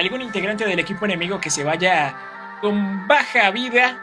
algún integrante del equipo enemigo que se vaya con baja vida.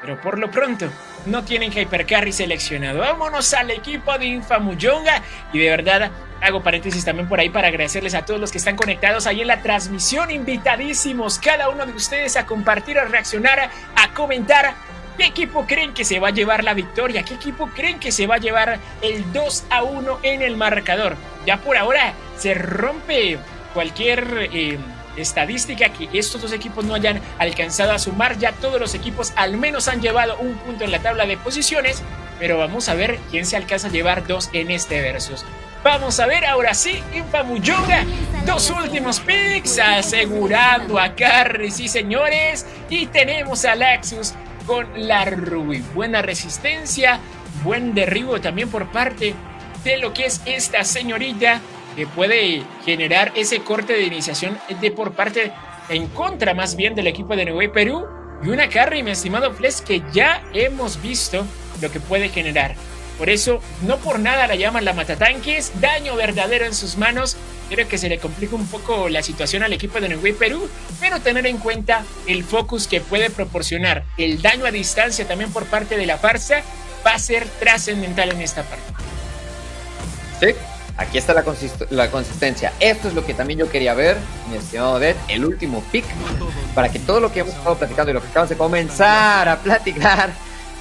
Pero por lo pronto, no tienen Hypercarry seleccionado. Vámonos al equipo de Infamuyonga. Y de verdad, hago paréntesis también por ahí para agradecerles a todos los que están conectados ahí en la transmisión. Invitadísimos cada uno de ustedes a compartir, a reaccionar, a comentar. ¿Qué equipo creen que se va a llevar la victoria? ¿Qué equipo creen que se va a llevar el 2 a 1 en el marcador? Ya por ahora se rompe cualquier... Eh, estadística que estos dos equipos no hayan alcanzado a sumar. Ya todos los equipos al menos han llevado un punto en la tabla de posiciones, pero vamos a ver quién se alcanza a llevar dos en este versus. Vamos a ver ahora sí, Infamuyonga, dos últimos picks, asegurando a Carry, sí señores, y tenemos a Laxus con la Ruby. Buena resistencia, buen derribo también por parte de lo que es esta señorita que puede generar ese corte de iniciación de por parte en contra más bien del equipo de Nueva Perú y una carry, mi estimado Fles, que ya hemos visto lo que puede generar. Por eso, no por nada la llaman la matatanques, daño verdadero en sus manos. Creo que se le complica un poco la situación al equipo de Nueva Perú, pero tener en cuenta el focus que puede proporcionar el daño a distancia también por parte de la farsa va a ser trascendental en esta parte. Sí, Aquí está la, consistencia. Esto es lo que también yo quería ver, mi estimado Dead, el último pick, para que todo lo que hemos estado platicando y lo que acabamos de comenzar a platicar,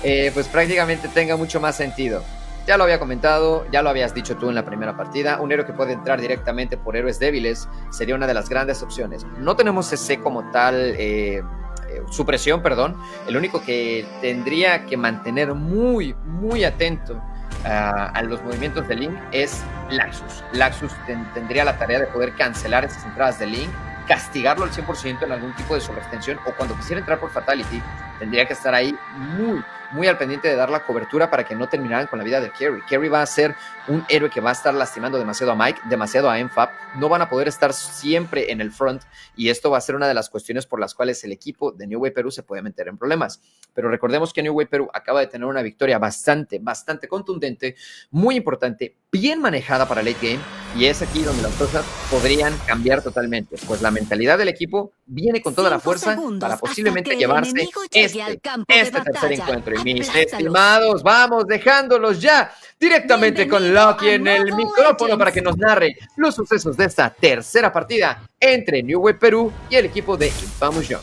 eh, pues prácticamente tenga mucho más sentido. Ya lo había comentado, ya lo habías dicho tú en la primera partida, un héroe que puede entrar directamente por héroes débiles sería una de las grandes opciones. No tenemos ese como tal... Eh, eh, supresión, perdón, el único que tendría que mantener muy, muy atento a los movimientos de Link es Laxus. Laxus tendría la tarea de poder cancelar esas entradas de Link, castigarlo al 100% en algún tipo de sobreextensión o cuando quisiera entrar por Fatality, tendría que estar ahí muy, muy al pendiente de dar la cobertura para que no terminaran con la vida de Kerry. Kerry va a ser un héroe que va a estar lastimando demasiado a Mike, demasiado a Enfab. No van a poder estar siempre en el front y esto va a ser una de las cuestiones por las cuales el equipo de New Way Perú se puede meter en problemas. Pero recordemos que New Way Perú acaba de tener una victoria bastante, bastante contundente, muy importante, bien manejada para late game y es aquí donde las cosas podrían cambiar totalmente, pues la mentalidad del equipo viene con toda la fuerza para posiblemente llevarse este, este tercer encuentro. Mis estimados, vamos dejándolos ya directamente con Loki en el micrófono para que nos narre los sucesos de esta tercera partida entre New Wave Perú y el equipo de Infamous Young.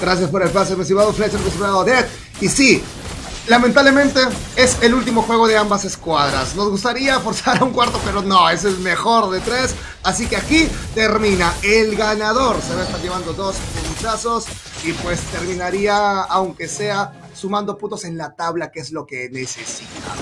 Gracias por el pase, mi estimado Fletcher, mi estimado Dead. Y sí, Lamentablemente es el último juego de ambas escuadras. Nos gustaría forzar a un cuarto, pero no, es el mejor de tres. Así que aquí termina el ganador. Se va a estar llevando dos puntazos y pues terminaría, aunque sea, sumando puntos en la tabla, que es lo que necesita.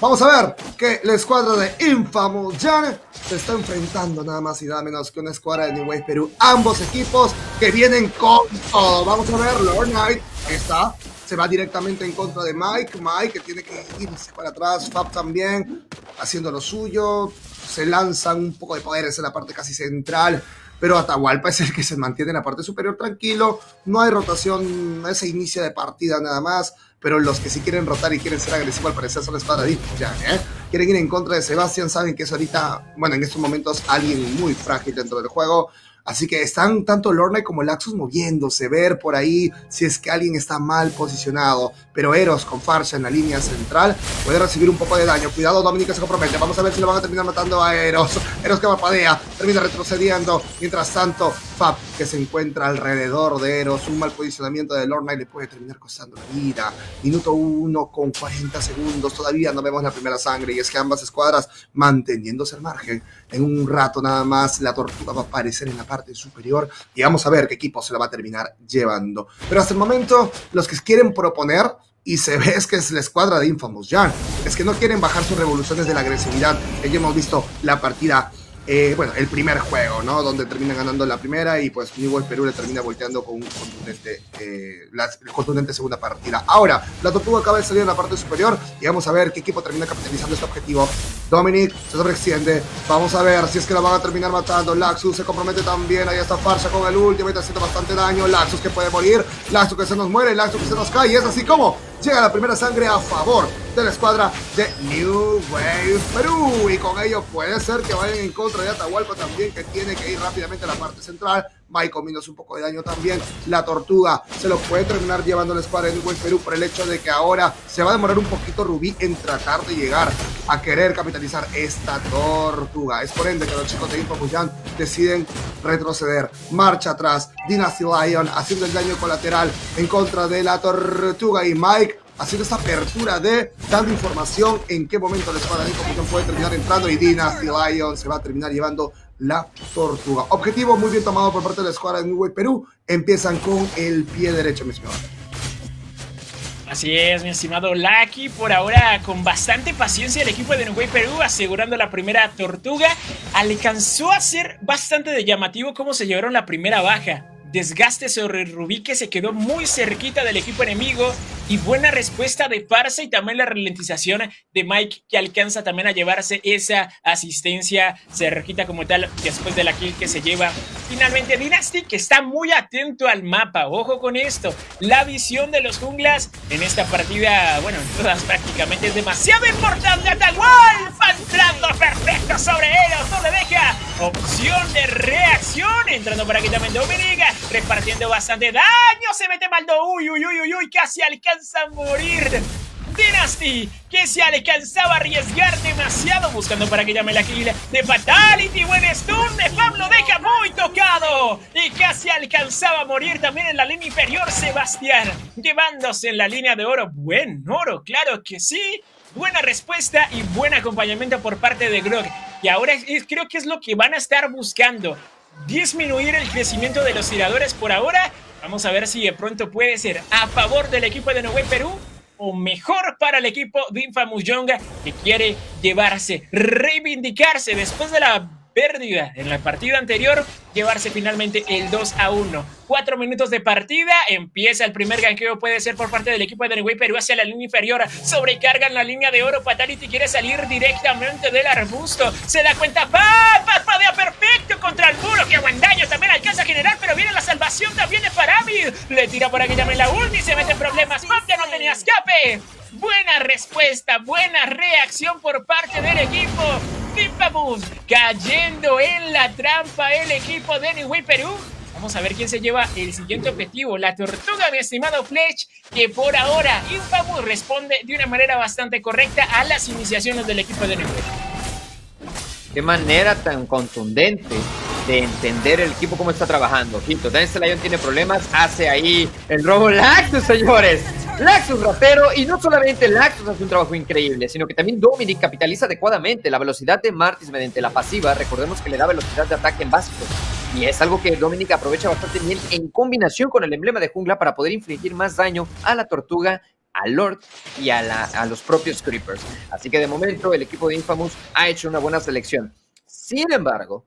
Vamos a ver que la escuadra de Infamous Jan se está enfrentando nada más y nada menos que una escuadra de New Wave Perú. Ambos equipos que vienen con todo. Vamos a ver, Lord Knight está se va directamente en contra de Mike. Mike que tiene que irse para atrás. Fab también haciendo lo suyo. Se lanzan un poco de poderes en la parte casi central. Pero Atahualpa es el que se mantiene en la parte superior tranquilo. No hay rotación, no se inicia de partida nada más. Pero los que sí quieren rotar y quieren ser agresivos al parecer son espada ya, ¿eh? Quieren ir en contra de Sebastián, saben que es ahorita, bueno, en estos momentos alguien muy frágil dentro del juego. Así que están tanto Lorna como Laxus moviéndose, ver por ahí si es que alguien está mal posicionado. Pero Eros con Farsha en la línea central puede recibir un poco de daño. Cuidado, Dominica se compromete. Vamos a ver si lo van a terminar matando a Eros. Eros que parpadea, termina retrocediendo. Mientras tanto, Fab, que se encuentra alrededor de Eros, un mal posicionamiento de Lorna y le puede terminar costando la vida. Minuto 1 con 40 segundos. Todavía no vemos la primera sangre. Y es que ambas escuadras manteniéndose al margen. En un rato nada más la tortuga va a aparecer en la parte superior y vamos a ver qué equipo se la va a terminar llevando. Pero hasta el momento, los que quieren proponer y se ve es que es la escuadra de Infamous Jan. Es que no quieren bajar sus revoluciones de la agresividad. Ya hemos visto la partida eh, bueno, el primer juego, ¿no? Donde termina ganando la primera y pues New Perú le termina volteando con un contundente, eh, la contundente segunda partida. Ahora, la Tortuga acaba de salir en la parte superior y vamos a ver qué equipo termina capitalizando este objetivo. Dominic se sobreextiende, vamos a ver si es que la van a terminar matando. Laxus se compromete también, ahí está Farsa con el último y está haciendo bastante daño. Laxus que puede morir, Laxus que se nos muere, Laxus que se nos cae y es así como llega la primera sangre a favor de la escuadra de New Wave Perú. Y con ello puede ser que vayan en contra de Atahualpa también, que tiene que ir rápidamente a la parte central Mike comiéndose un poco de daño también. La tortuga se lo puede terminar llevando el escuadra de Perú por el hecho de que ahora se va a demorar un poquito Rubí en tratar de llegar a querer capitalizar esta tortuga. Es por ende que los chicos de Infomuyan deciden retroceder. Marcha atrás. Dynasty Lion haciendo el daño colateral en contra de la tortuga y Mike haciendo esta apertura de dando información en qué momento la espada de Infomuyan puede terminar entrando y Dynasty Lion se va a terminar llevando la tortuga. Objetivo muy bien tomado por parte de la escuadra de New Perú. Empiezan con el pie derecho, mi estimado. Así es, mi estimado Lucky. Por ahora, con bastante paciencia, el equipo de Nueva Perú asegurando la primera tortuga. Alcanzó a ser bastante de llamativo cómo se llevaron la primera baja desgaste sobre Rubí que se quedó muy cerquita del equipo enemigo y buena respuesta de Farsa y también la ralentización de Mike que alcanza también a llevarse esa asistencia cerquita como tal después de la kill que se lleva finalmente Dynasty que está muy atento al mapa, ojo con esto, la visión de los junglas en esta partida, bueno, en todas prácticamente es demasiado importante, tal Wolf entrando perfecto sobre ellos, no le deja opción de reacción, entrando por aquí también Dominiga repartiendo bastante daño. Se mete Maldo. Uy, uy, uy, uy, uy. Casi alcanza a morir. Dynasty, que se alcanzaba a arriesgar demasiado buscando para que llame la kill de Fatality. Buen stun de Pablo deja muy tocado y casi alcanzaba a morir también en la línea inferior Sebastián, llevándose en la línea de oro. Buen oro, claro que sí. Buena respuesta y buen acompañamiento por parte de Grog. Y ahora creo que es lo que van a estar buscando disminuir el crecimiento de los tiradores por ahora. Vamos a ver si de pronto puede ser a favor del equipo de Nueva Perú o mejor para el equipo de Infamous Yonga que quiere llevarse, reivindicarse después de la pérdida en la partida anterior, llevarse finalmente el 2 a 1. Cuatro minutos de partida, empieza el primer ganqueo, puede ser por parte del equipo de Uruguay, Perú hacia la línea inferior, sobrecargan la línea de oro, Fatality quiere salir directamente del arbusto, se da cuenta, ¡pa! ¡Parpadea perfecto contra el muro! ¡Qué buen daño! También alcanza a generar, pero viene la salvación también de Paramid, le tira por aquí también la ulti, se mete en problemas, ¡Pap ya no tenía escape! Buena respuesta, buena reacción por parte del equipo. Timpabus cayendo en la trampa el equipo de New Perú. Vamos a ver quién se lleva el siguiente objetivo. La tortuga, mi estimado Fletch, que por ahora Infamous responde de una manera bastante correcta a las iniciaciones del equipo de New Qué manera tan contundente de entender el equipo cómo está trabajando. Quinto, Daniel Lion tiene problemas, hace ahí el robo Laxus, señores. Laxus rapero, y no solamente Laxus hace un trabajo increíble, sino que también Dominic capitaliza adecuadamente la velocidad de Martis mediante la pasiva. Recordemos que le da velocidad de ataque en básico. Y es algo que Dominic aprovecha bastante bien en combinación con el emblema de jungla para poder infligir más daño a la tortuga a Lord y a, a, los propios Creepers. Así que de momento el equipo de Infamous ha hecho una buena selección. Sin embargo,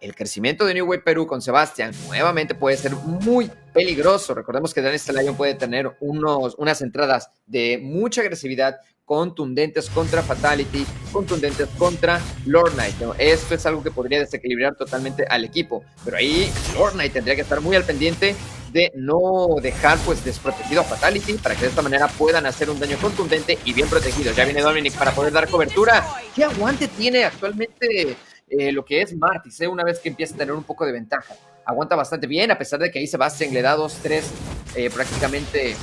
el crecimiento de New Way Perú con Sebastián nuevamente puede ser muy peligroso. Recordemos que Daniel Lion puede tener unos, unas entradas de mucha agresividad, contundentes contra Fatality, contundentes contra Lord Knight. Esto es algo que podría desequilibrar totalmente al equipo, pero ahí Lord Knight tendría que estar muy al pendiente de no dejar pues desprotegido a Fatality para que de esta manera puedan hacer un daño contundente y bien protegido. Ya viene Dominic para poder dar cobertura. ¿Qué aguante tiene actualmente eh, lo que es Martis, ¿eh? una vez que empieza a tener un poco de ventaja. Aguanta bastante bien, a pesar de que ahí Sebastián le da dos, tres eh, prácticamente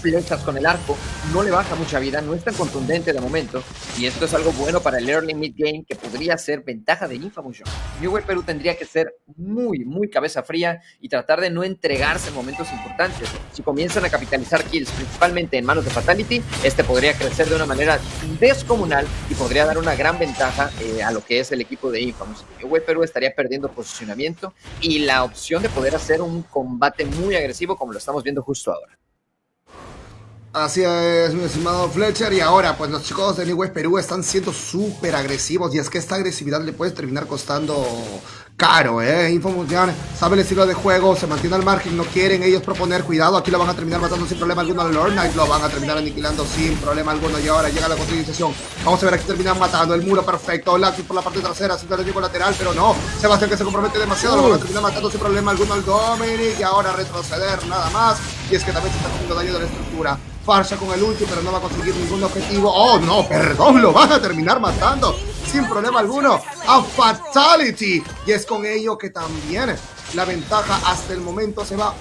flechas con el arco, no le baja mucha vida, no es tan contundente de momento, y esto es algo bueno para el early mid game que podría ser ventaja de Infamous New Way Perú tendría que ser muy, muy cabeza fría y tratar de no entregarse en momentos importantes. Si comienzan a capitalizar kills, principalmente en manos de Fatality, este podría crecer de una manera descomunal y podría dar una gran ventaja eh, a lo que es el equipo de Infamous. New Way Perú estaría perdiendo posicionamiento y la opción de poder hacer un combate muy agresivo como lo estamos viendo justo ahora. Así es, mi estimado Fletcher. Y ahora, pues los chicos de New West Perú están siendo súper agresivos. Y es que esta agresividad le puede terminar costando caro, ¿eh? Infomundial sabe el estilo de juego, se mantiene al margen, no quieren ellos proponer cuidado. Aquí lo van a terminar matando sin problema alguno al Lord Knight, lo van a terminar aniquilando sin problema alguno. Y ahora llega la continuación. Vamos a ver aquí terminan matando el muro perfecto. Laxus por la parte trasera, sin el lateral, pero no. Sebastián que se compromete demasiado, lo van a terminar matando sin problema alguno al Dominic. Y ahora retroceder nada más. Y es que también se está haciendo daño de la estructura. Farsa con el ulti, pero no va a conseguir ningún objetivo. Oh, no, perdón, lo van a terminar matando sin problema alguno. A Fatality. Y es con ello que también la ventaja hasta el momento se va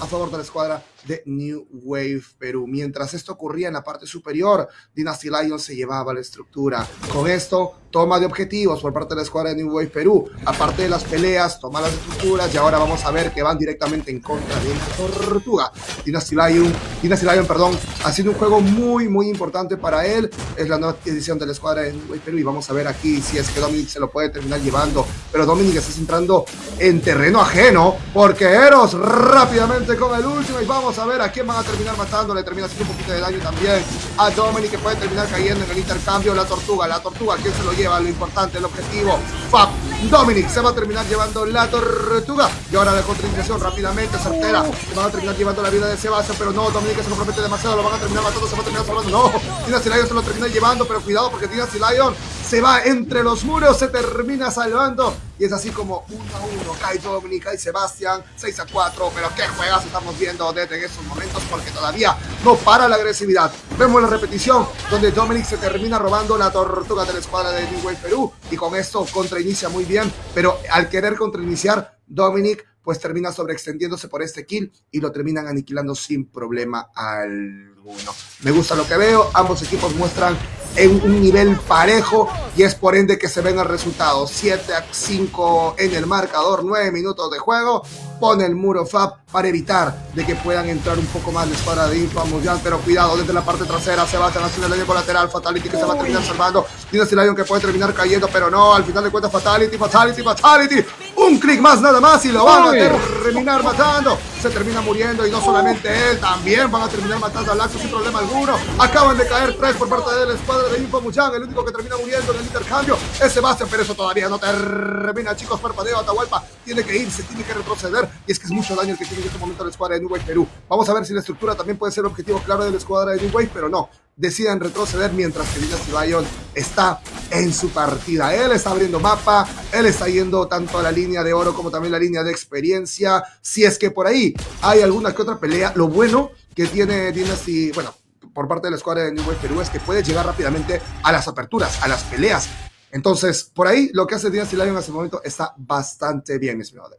a favor de la escuadra de New Wave Perú. Mientras esto ocurría en la parte superior, Dynasty Lions se llevaba la estructura. Con esto, toma de objetivos por parte de la escuadra de New Wave Perú. Aparte de las peleas, toma las estructuras y ahora vamos a ver que van directamente en contra de la Tortuga. Dynasty Lion, Dynasty Lion, perdón, haciendo un juego muy, muy importante para él. Es la nueva edición de la escuadra de New Wave Perú y vamos a ver aquí si es que Dominic se lo puede terminar llevando. Pero Dominic está entrando en terreno ajeno porque Eros rápidamente con el último y vamos a ver a quién van a terminar matando. Le termina haciendo un poquito de daño también a Dominic que puede terminar cayendo en el intercambio. La tortuga, la tortuga, ¿quién se lo lleva? Lo importante, el objetivo. Fab. Dominic se va a terminar llevando la tortuga. Y ahora la contraindicación rápidamente, certera. Se van a terminar llevando la vida de Sebastián, pero no, Dominic se compromete demasiado. Lo van a terminar matando, se va a terminar salvando. No, Lion se lo termina llevando, pero cuidado porque Dynasty Lion se va entre los muros, se termina salvando. Y es así como 1 a 1. Cae Dominic, cae Sebastián, 6 a 4. Pero qué juegas estamos viendo desde esos momentos porque todavía no para la agresividad. Vemos la repetición donde Dominic se termina robando la tortuga de la escuadra de New Wave Perú. Y con esto contrainicia muy bien. Pero al querer contrainiciar, Dominic pues termina sobreextendiéndose por este kill y lo terminan aniquilando sin problema alguno. Me gusta lo que veo, ambos equipos muestran en un nivel parejo y es por ende que se ven el resultado. 7 a 5 en el marcador, 9 minutos de juego. Pone el muro Fab para evitar de que puedan entrar un poco más la escuadra de Infamous Jan, pero cuidado desde la parte trasera, se va a hacer el daño colateral, Fatality que se va a terminar salvando, tiene Lion que puede terminar cayendo, pero no, al final de cuentas Fatality, Fatality, Fatality, un clic más nada más y lo van a terminar matando, se termina muriendo y no solamente él, también van a terminar matando a Laxo sin problema alguno, acaban de caer tres por parte de la escuadra de Infamous Jan, el único que termina muriendo en el intercambio es Sebastián, pero eso todavía no termina, chicos, parpadeo, Atahualpa tiene que irse, tiene que retroceder, y es que es mucho daño el que tiene en este momento la escuadra de Wave Perú. Vamos a ver si la estructura también puede ser objetivo claro de la escuadra de Wave, pero no. Deciden retroceder mientras que Dynasty Lion está en su partida. Él está abriendo mapa, él está yendo tanto a la línea de oro como también la línea de experiencia. Si es que por ahí hay alguna que otra pelea, lo bueno que tiene Dynasty, bueno, por parte de la escuadra de New Wave Perú es que puede llegar rápidamente a las aperturas, a las peleas. Entonces, por ahí lo que hace Dynasty Lion en este momento está bastante bien, mi estimado.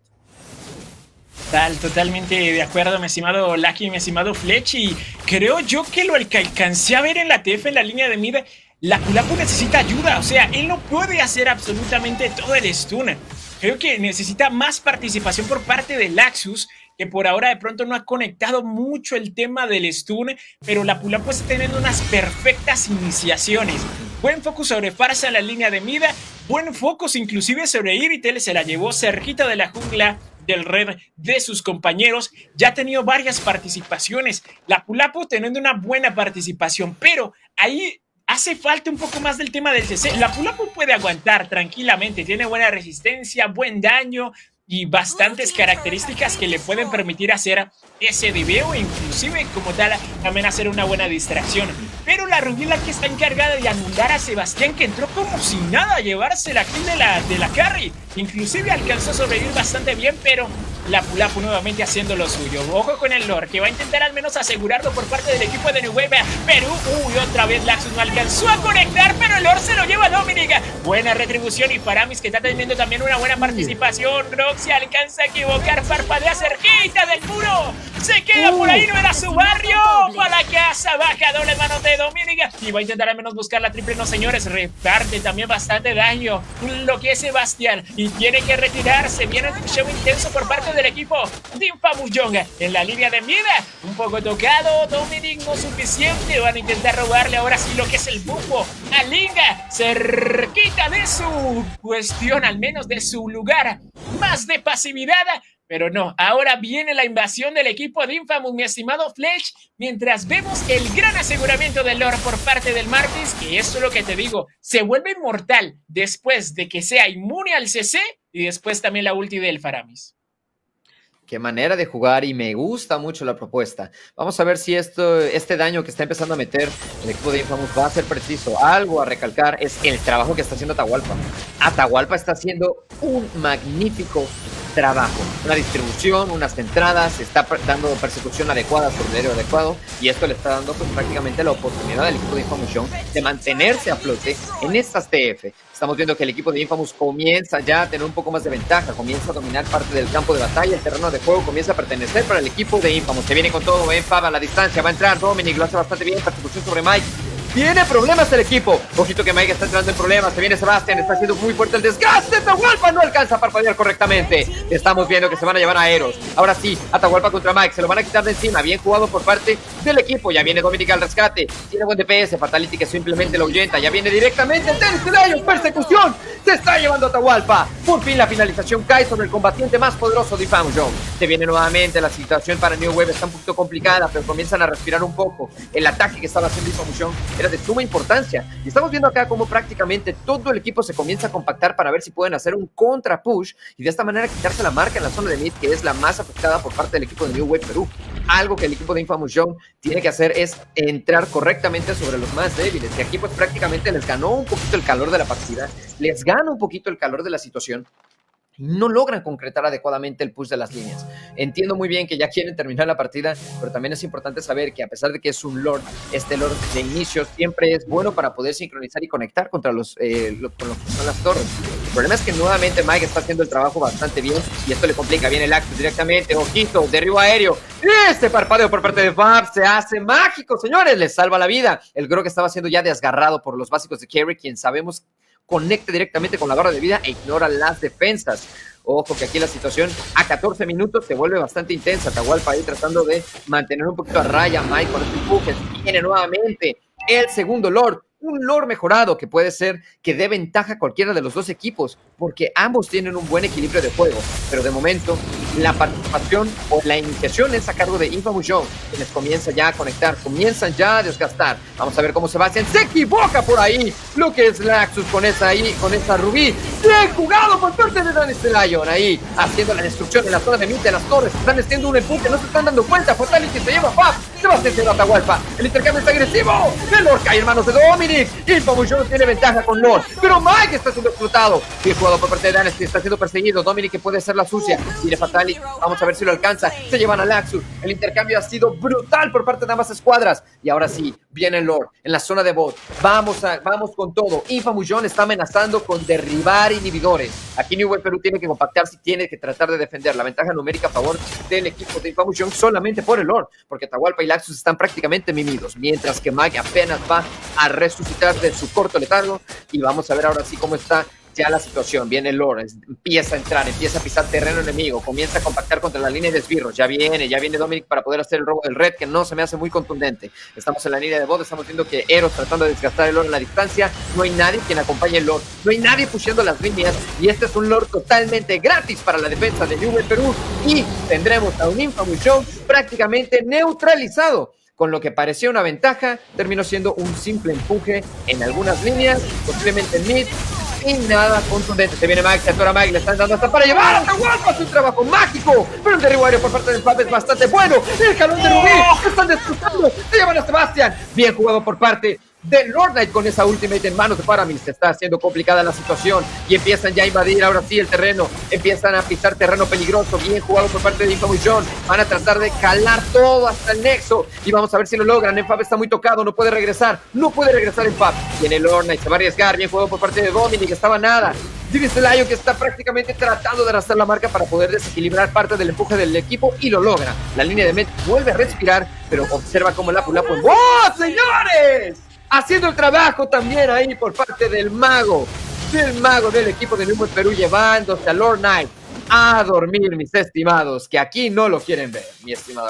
Total, totalmente de acuerdo, mi estimado Lucky, mi estimado Fletch. Y creo yo que lo que alcancé a ver en la TF, en la línea de mid, la Kulaku necesita ayuda. O sea, él no puede hacer absolutamente todo el stun. Creo que necesita más participación por parte de Laxus que por ahora de pronto no ha conectado mucho el tema del stun, pero la Pulapu está teniendo unas perfectas iniciaciones. Buen focus sobre Farsa en la línea de mida, buen focus inclusive sobre Iritel, se la llevó cerquita de la jungla del red de sus compañeros. Ya ha tenido varias participaciones. La Pulapo teniendo una buena participación, pero ahí hace falta un poco más del tema del CC. La Pulapo puede aguantar tranquilamente, tiene buena resistencia, buen daño, y bastantes características que le pueden permitir hacer ese video, inclusive como tal también hacer una buena distracción. Pero la Rubila que está encargada de anular a Sebastián que entró como si nada a llevarse la kill de la, de la carry. Inclusive alcanzó a sobrevivir bastante bien, pero la Pulapu nuevamente haciendo lo suyo. Ojo con el Lord, que va a intentar al menos asegurarlo por parte del equipo de New Wave. Perú, uy, otra vez Laxus no alcanzó a conectar, pero el Lord se lo lleva a Dominic. Buena retribución y Paramis que está teniendo también una buena participación. Roxy alcanza a equivocar, parpadea cerquita del muro. Se queda por ahí, no era su barrio. Para la casa, baja doble mano de Dominic. Y va a intentar al menos buscar la triple, no señores. Reparte también bastante daño. Lo que es Sebastián. Y tiene que retirarse. Viene un show intenso por parte del equipo de Infamuyong en la línea de vida. Un poco tocado, Dominic no suficiente. Van a intentar robarle ahora sí lo que es el bufo a Linga. Cerquita de su cuestión, al menos de su lugar. Más de pasividad. Pero no, ahora viene la invasión del equipo de Infamous, mi estimado Flesh, mientras vemos el gran aseguramiento del lore por parte del Martins, que eso es lo que te digo, se vuelve inmortal después de que sea inmune al CC y después también la ulti del Faramis. Qué manera de jugar y me gusta mucho la propuesta. Vamos a ver si esto, este daño que está empezando a meter el equipo de Infamous va a ser preciso. Algo a recalcar es el trabajo que está haciendo Atahualpa. Atahualpa está haciendo un magnífico trabajo, una distribución, unas entradas, está dando persecución adecuada sobre adecuado y esto le está dando pues, prácticamente la oportunidad al equipo de Infamous de mantenerse a flote en estas TF. Estamos viendo que el equipo de Infamous comienza ya a tener un poco más de ventaja, comienza a dominar parte del campo de batalla, el terreno de juego comienza a pertenecer para el equipo de Infamous. Se viene con todo, en Fab a la distancia, va a entrar Dominic, lo hace bastante bien, persecución sobre Mike, tiene problemas el equipo. Ojito que Mike está entrando en problemas. Se viene Sebastián. Está haciendo muy fuerte el desgaste. Atahualpa no alcanza a parpadear correctamente. Estamos viendo que se van a llevar a Eros. Ahora sí, Atahualpa contra Mike. Se lo van a quitar de encima. Bien jugado por parte del equipo. Ya viene Dominic al rescate. Tiene buen DPS. Fatality que simplemente lo ahuyenta. Ya viene directamente Dennis Lion. Persecución. Se está llevando a Atahualpa. Por fin la finalización cae sobre el combatiente más poderoso de Infamous Se viene nuevamente la situación para New Wave. Está un poquito complicada, pero comienzan a respirar un poco. El ataque que estaba haciendo De suma importancia. Y estamos viendo acá cómo prácticamente todo el equipo se comienza a compactar para ver si pueden hacer un contra push y de esta manera quitarse la marca en la zona de mid, que es la más afectada por parte del equipo de New Wave Perú. Algo que el equipo de Infamous Young tiene que hacer es entrar correctamente sobre los más débiles. Y aquí pues prácticamente les ganó un poquito el calor de la partida, les gana un poquito el calor de la situación no logran concretar adecuadamente el push de las líneas. Entiendo muy bien que ya quieren terminar la partida, pero también es importante saber que a pesar de que es un Lord, este Lord de inicio siempre es bueno para poder sincronizar y conectar contra los, eh, lo las torres. El problema es que nuevamente Mike está haciendo el trabajo bastante bien y esto le complica. Viene el acto directamente, ojito, derribo aéreo. Este parpadeo por parte de Fab se hace mágico, señores, le salva la vida. El Grog estaba siendo ya desgarrado por los básicos de Kerry, quien sabemos conecta directamente con la barra de vida e ignora las defensas. Ojo que aquí la situación a 14 minutos se vuelve bastante intensa. Tahualpa ahí tratando de mantener un poquito a raya Mike con este empuje. Viene nuevamente el segundo Lord un lore mejorado que puede ser que dé ventaja a cualquiera de los dos equipos, porque ambos tienen un buen equilibrio de juego. Pero de momento, la participación o la iniciación es a cargo de Infamous Show, quienes comienzan ya a conectar, comienzan ya a desgastar. Vamos a ver cómo se va. Se equivoca por ahí lo que es Laxus con esa ahí, con esa Rubí. Bien jugado por parte de Dennis Lion ahí, haciendo la destrucción en la zona de mid de las torres. Están haciendo un empuje, no se están dando cuenta. Fatality se lleva Pap, se va a hacer Atahualpa. El intercambio está agresivo. El Lord cae hermanos de Dominic. Infamous no tiene ventaja con Lord. Pero Mike está siendo explotado. Bien jugado por parte de Dynasty. Está siendo perseguido. Dominic que puede ser la sucia. Tiene Fatali. Vamos a ver si lo alcanza. Se llevan a Laxus. El intercambio ha sido brutal por parte de ambas escuadras. Y ahora sí, viene Lord en la zona de bot. Vamos, a, vamos con todo. Infamous está amenazando con derribar inhibidores. Aquí New World Perú tiene que compactarse y tiene que tratar de defender la ventaja numérica a favor del equipo de Infamous solamente por el Lord. Porque Tahualpa y Laxus están prácticamente mimidos. Mientras que Mike apenas va a resucitar de su corto letargo y vamos a ver ahora sí cómo está ya la situación. Viene Lawrence, empieza a entrar, empieza a pisar terreno enemigo, comienza a compactar contra la línea de esbirros. Ya viene, ya viene Dominic para poder hacer el robo del red, que no se me hace muy contundente. Estamos en la línea de bot, estamos viendo que Eros tratando de desgastar el Lord en la distancia. No hay nadie quien acompañe el Lord, no hay nadie pusiendo las líneas. Y este es un Lord totalmente gratis para la defensa de Juve Perú. Y tendremos a un Infamous Show prácticamente neutralizado con lo que parecía una ventaja, terminó siendo un simple empuje en algunas líneas, posiblemente en mid, contundente. Se viene Mike, se atora Mike, le están dando hasta para llevar a Tahualpa, es un trabajo mágico, pero el derribo aéreo por parte del Fab es bastante bueno, el calón de Rubí, están disfrutando, se llevan a Sebastián, bien jugado por parte de Lord Knight con esa ultimate en manos de Paramis. Se está haciendo complicada la situación y empiezan ya a invadir ahora sí el terreno. Empiezan a pisar terreno peligroso. Bien jugado por parte de Infamous John. Van a tratar de calar todo hasta el nexo y vamos a ver si lo logran. Enfab está muy tocado, no puede regresar. No puede regresar Enfab. Tiene Lord Knight, se va a arriesgar. Bien jugado por parte de Dominic, estaba nada. Divis Lion que está prácticamente tratando de arrastrar la marca para poder desequilibrar parte del empuje del equipo y lo logra. La línea de Met vuelve a respirar, pero observa cómo la Lapu ¡Oh, señores! Haciendo el trabajo también ahí por parte del mago, del mago del equipo de New Perú, llevándose a Lord Knight a dormir, mis estimados, que aquí no lo quieren ver, mi estimado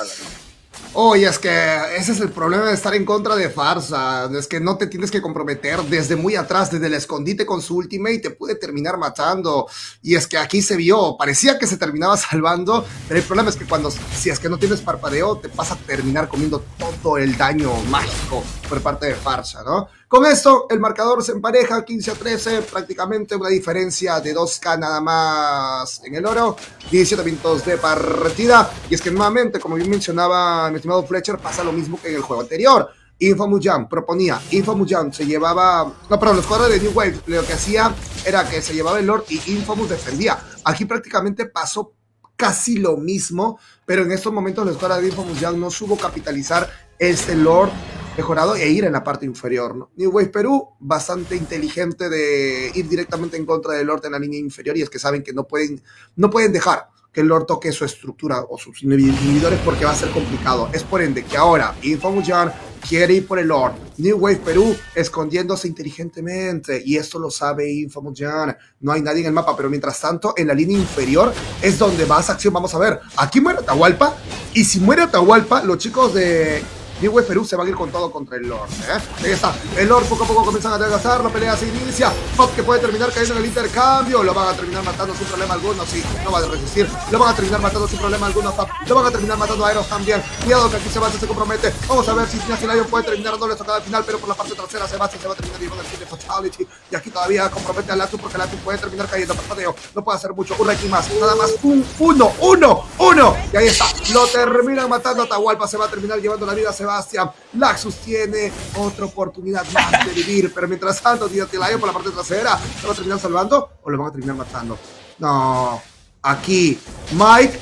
Oye, es que ese es el problema de estar en contra de Farsa. Es que no te tienes que comprometer desde muy atrás, desde el escondite con su ultimate, te puede terminar matando. Y es que aquí se vio, parecía que se terminaba salvando, pero el problema es que cuando, si es que no tienes parpadeo, te vas a terminar comiendo todo el daño mágico por parte de Farsa, ¿no? Con esto, el marcador se empareja 15 a 13, prácticamente una diferencia de 2K nada más en el oro, 17 minutos de partida. Y es que nuevamente, como bien mencionaba mi estimado Fletcher, pasa lo mismo que en el juego anterior. Infamous Jam proponía, Infamous Jam se llevaba, no, perdón, los cuadros de New Wave lo que hacía era que se llevaba el Lord y Infamous defendía. Aquí prácticamente pasó casi lo mismo, pero en estos momentos la escuadra de Infamous ya no supo capitalizar este Lord mejorado e ir en la parte inferior. ¿no? New Wave Perú, bastante inteligente de ir directamente en contra del Lord en la línea inferior y es que saben que no pueden, no pueden dejar que el Lord toque su estructura o sus inhibidores porque va a ser complicado. Es por ende que ahora Infamous Jan quiere ir por el Lord. New Wave Perú escondiéndose inteligentemente y esto lo sabe Infamous Jan. No hay nadie en el mapa, pero mientras tanto en la línea inferior es donde más acción vamos a ver. Aquí muere Atahualpa y si muere Atahualpa, los chicos de Wave Perú se van a ir con todo contra el Lord. ¿eh? Ahí está. El Lord poco a poco comienzan a adelgazar. La pelea se inicia. Pop que puede terminar cayendo en el intercambio. Lo van a terminar matando sin problema alguno. Sí, no va a resistir. Lo van a terminar matando sin problema alguno. Pop. Lo van a terminar matando a Eros también. Cuidado que aquí Sebastián se compromete. Vamos a ver si Lion puede terminar dándole tocada al final. Pero por la parte trasera Sebastián se va a terminar llevando el de Fatality. Y aquí todavía compromete a Latu porque Latu puede terminar cayendo. Pateo. No puede hacer mucho. Un aquí más. Nada más. Un, uno, uno, uno. Y ahí está. Lo terminan matando a Tahualpa. Se va a terminar llevando la vida a Sebastián. Laxus tiene otra oportunidad más de vivir, pero mientras tanto, Lion por la parte trasera, ¿lo va a terminar salvando o lo van a terminar matando? No, aquí Mike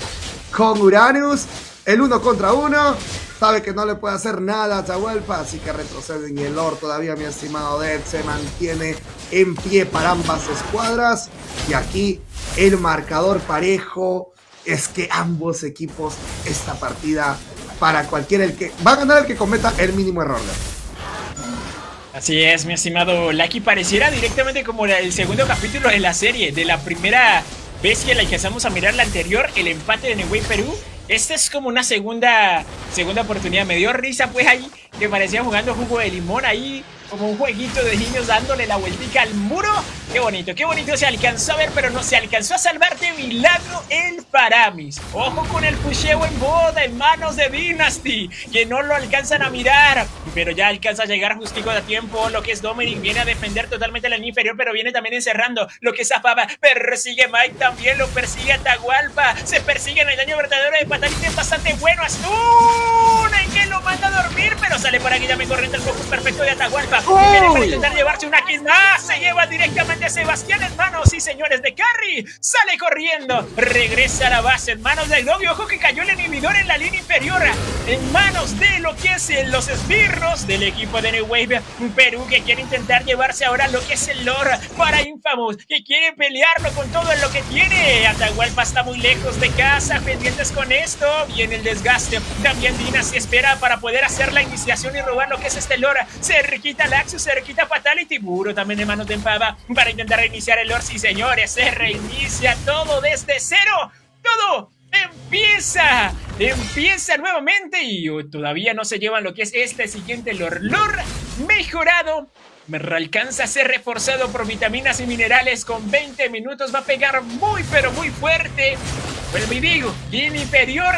con Uranus, el uno contra uno, sabe que no le puede hacer nada a Tahualpa, así que retroceden y el Lord todavía, mi estimado Dead, se mantiene en pie para ambas escuadras. Y aquí el marcador parejo es que ambos equipos esta partida para cualquiera el que va a ganar el que cometa el mínimo error. Así es, mi estimado Lucky. Pareciera directamente como el segundo capítulo de la serie, de la primera vez que la empezamos a mirar la anterior, el empate de Neway Perú. Esta es como una segunda, segunda oportunidad. Me dio risa pues ahí que parecía jugando jugo de limón ahí como un jueguito de niños dándole la vueltica al muro. Qué bonito, qué bonito se alcanzó a ver, pero no se alcanzó a salvar de milagro el Paramis. Ojo con el pusheo en boda en manos de Dynasty, que no lo alcanzan a mirar, pero ya alcanza a llegar justico de tiempo. Lo que es Dominic viene a defender totalmente la línea inferior, pero viene también encerrando lo que es Afaba. Persigue Mike también, lo persigue Atahualpa. Se persiguen el daño verdadero de Fatality, es bastante bueno. Astuna, en que lo manda a dormir, pero sale por aquí también corriendo el focus perfecto de Atahualpa. Viene para intentar llevarse una kill más. Se lleva directamente Sebastián en manos. Y señores de Carry. Sale corriendo. Regresa a la base en manos del Doggy. Ojo que cayó el inhibidor en la línea inferior. En manos de lo que es los esbirros del equipo de New Wave. Perú que quiere intentar llevarse ahora lo que es el lore para Infamous. Que quiere pelearlo con todo lo que tiene. Atahualpa está muy lejos de casa. Pendientes con esto. Viene el desgaste. También Dina se espera para poder hacer la iniciación y robar lo que es este lore. Se requita Laxus, se requita Fatality, Muro también en manos de Empava para intentar reiniciar el Lord. Sí, señores, se reinicia todo desde cero. Todo empieza, empieza nuevamente y todavía no se llevan lo que es este siguiente Lord. Lord mejorado. Me alcanza a ser reforzado por vitaminas y minerales con 20 minutos. Va a pegar muy pero muy fuerte. Vuelvo y digo, línea inferior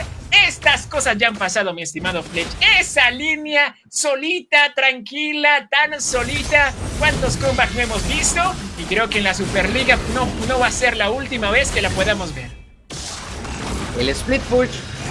estas cosas ya han pasado, mi estimado Fletch. Esa línea solita, tranquila, tan solita. ¿Cuántos comebacks no hemos visto? Y creo que en la Superliga no, no va a ser la última vez que la podamos ver. El split push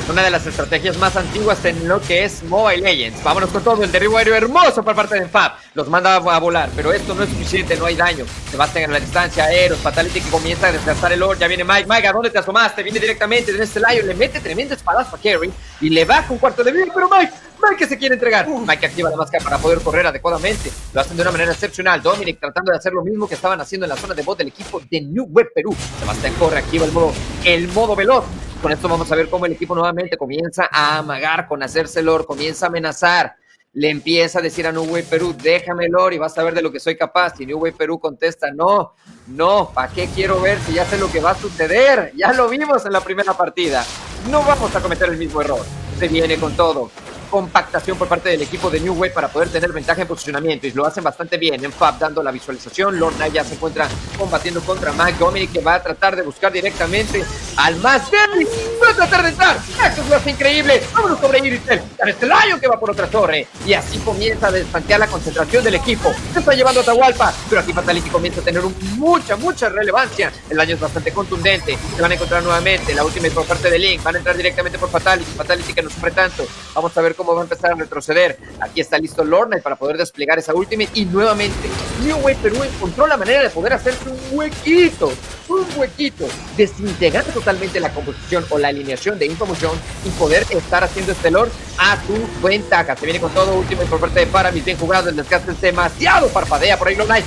una de las estrategias más antiguas en lo que es Mobile Legends. Vámonos con todo, el derribo aéreo hermoso por parte de Fab. Los manda a volar, pero esto no es suficiente, no hay daño. Sebastián en la distancia, Aeros, Fatality que comienza a desgastar el Lord. Ya viene Mike. Mike, ¿a dónde te asomaste? Viene directamente en este Lion, le mete tremendo espadazo a Kerry y le baja un cuarto de vida, pero Mike Mike que se quiere entregar. Mike activa la máscara para poder correr adecuadamente. Lo hacen de una manera excepcional. Dominic tratando de hacer lo mismo que estaban haciendo en la zona de bot del equipo de New Web Perú. Sebastián corre, activa el modo, el modo veloz. Con esto vamos a ver cómo el equipo nuevamente comienza a amagar con hacerse lore, comienza a amenazar. Le empieza a decir a New Way Perú, déjame lore y vas a ver de lo que soy capaz. Y New Way Perú contesta, no, no, ¿para qué quiero ver si ya sé lo que va a suceder? Ya lo vimos en la primera partida. No vamos a cometer el mismo error. Se viene con todo compactación por parte del equipo de New Wave para poder tener ventaja en posicionamiento y lo hacen bastante bien en Fab dando la visualización. Lord Knight ya se encuentra combatiendo contra Mac Dominic que va a tratar de buscar directamente al más débil. Va a tratar de entrar. Galactus lo hace increíble. Vámonos sobre Irisel. Este Lion que va por otra torre. Y así comienza a destantear la concentración del equipo. Se está llevando a Atahualpa. Pero aquí Fatality comienza a tener mucha, mucha relevancia. El daño es bastante contundente. Se van a encontrar nuevamente. La última es por parte de Link. Van a entrar directamente por Fatality. Fatality que no sufre tanto. Vamos a ver cómo va a empezar a retroceder. Aquí está listo Lorna para poder desplegar esa última. Y nuevamente, New Way Perú encontró la manera de poder hacerse un huequito. Un huequito. Desintegrar totalmente la composición o la alineación de Infomotion y poder estar haciendo este Lord a tu ventaja. Se viene con todo último y por parte de Paramis. Bien jugado. El desgaste es demasiado. Parpadea por ahí Lord Knight.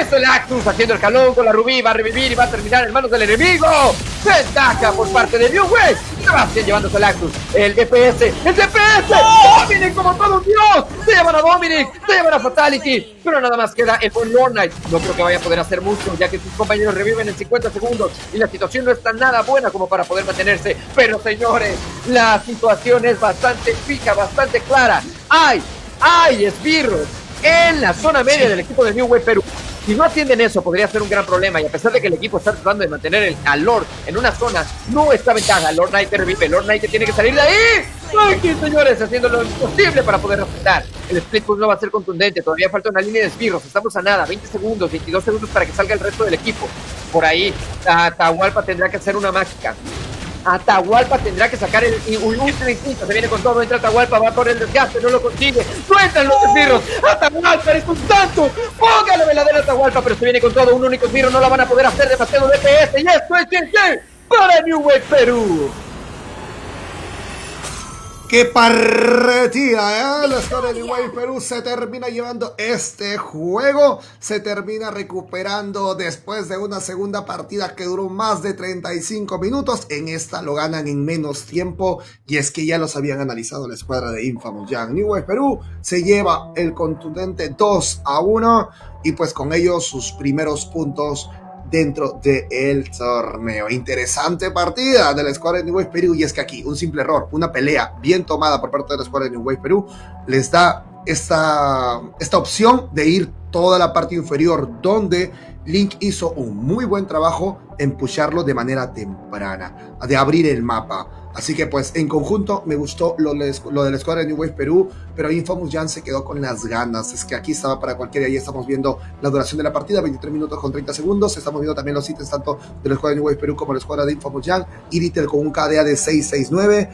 Es el Actus haciendo el jalón con la Rubí. Va a revivir y va a terminar en manos del enemigo. Ventaja por parte de New Way. Sebastián llevándose el Actus. El DPS. El DPS. Dominic como todo un dios. Se llevan a Dominic. Se llevan a Fatality. Pero nada más queda el buen Lord Knight. No creo que vaya a poder hacer mucho ya que sus compañeros reviven en 50 segundos. Y la situación no está nada buena como para poder mantenerse. Pero señores, la situación es bastante fija, bastante clara. ¡Ay! ¡Ay, esbirros! En la zona media del equipo de New Way Perú. Si no atienden eso, podría ser un gran problema. Y a pesar de que el equipo está tratando de mantener el, al Lord en una zona, no está ventaja. Lord Knight revive. Lord Knight tiene que salir de ahí. Aquí, señores, haciendo lo imposible para poder respetar. El split push no va a ser contundente. Todavía falta una línea de esbirros. Estamos a nada. 20 segundos, 22 segundos para que salga el resto del equipo. Por ahí, Atahualpa tendrá que hacer una mágica. Atahualpa tendrá que sacar el, un último instinto. Se viene con todo, entra Atahualpa, va por el desgaste, no lo consigue. Sueltan los esbirros. Atahualpa es un santo. Póngale veladera a Atahualpa, pero se viene con todo. Un único esbirro no la van a poder hacer demasiado DPS. Y esto es GG para New Wave Perú. ¡Qué partida! ¿eh? De Way Perú se termina llevando este juego. Se termina recuperando después de una segunda partida que duró más de 35 minutos. En esta lo ganan en menos tiempo. Y es que ya los habían analizado la escuadra de Infamous Young. New Wave Perú se lleva el contundente 2 a 1. Y pues con ellos sus primeros puntos dentro del torneo. Interesante partida de la escuadra de New Wave Perú y es que aquí un simple error, una pelea bien tomada por parte de la escuadra de New Wave Perú les da esta, esta opción de ir toda la parte inferior donde Link hizo un muy buen trabajo en pusharlo de manera temprana, de abrir el mapa. Así que pues en conjunto me gustó lo, de la escuadra de New Wave Perú, pero Infamous Jan se quedó con las ganas. Es que aquí estaba para cualquiera y estamos viendo la duración de la partida, 23 minutos con 30 segundos. Estamos viendo también los ítems tanto de la escuadra de New Wave Perú como la escuadra de Infamous Jan. Iritel con un KDA de 669.